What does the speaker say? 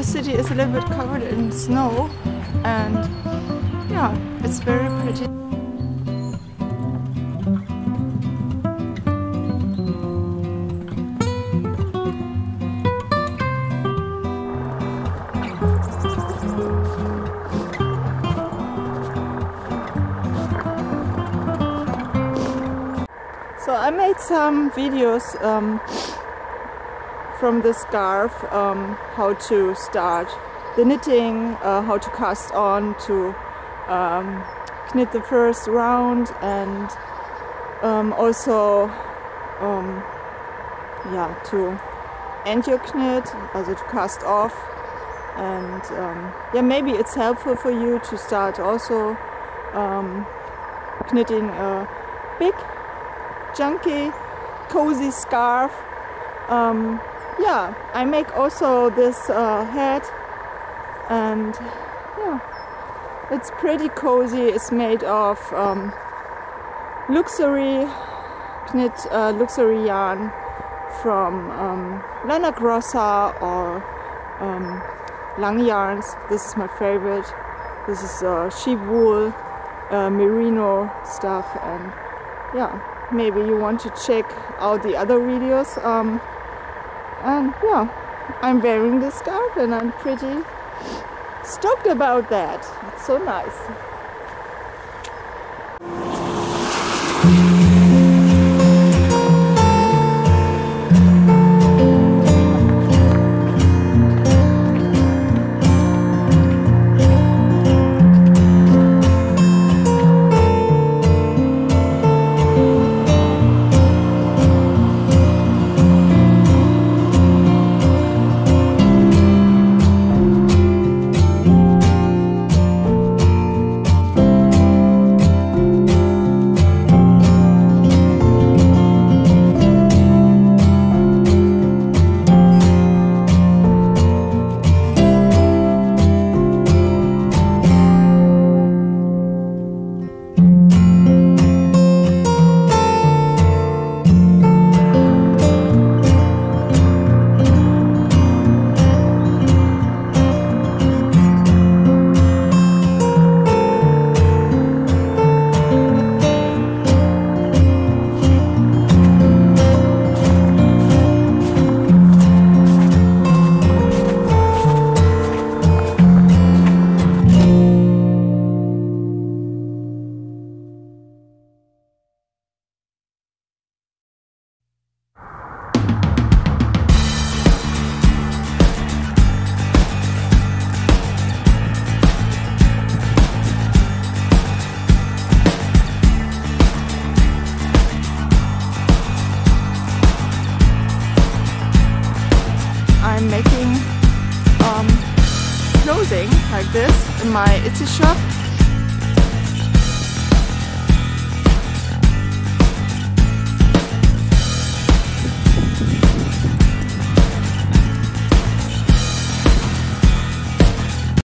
the city is a little bit covered in snow and yeah, it's very pretty. So I made some videos um, from the scarf, um, how to start the knitting, uh, how to cast on, to um, knit the first round and um, also um, yeah, to end your knit, also to cast off and um, yeah, maybe it's helpful for you to start also knitting a big chunky, cozy scarf. Um, yeah, I make also this uh, hat and yeah, it's pretty cozy. It's made of um, luxury knit uh, luxury yarn from um, Lana Grossa or um, Lang yarns. This is my favorite. This is uh, sheep wool, uh, merino stuff and yeah maybe you want to check out the other videos um, and yeah I'm wearing this scarf and I'm pretty stoked about that. It's so nice I'm making um, clothing like this in my Etsy shop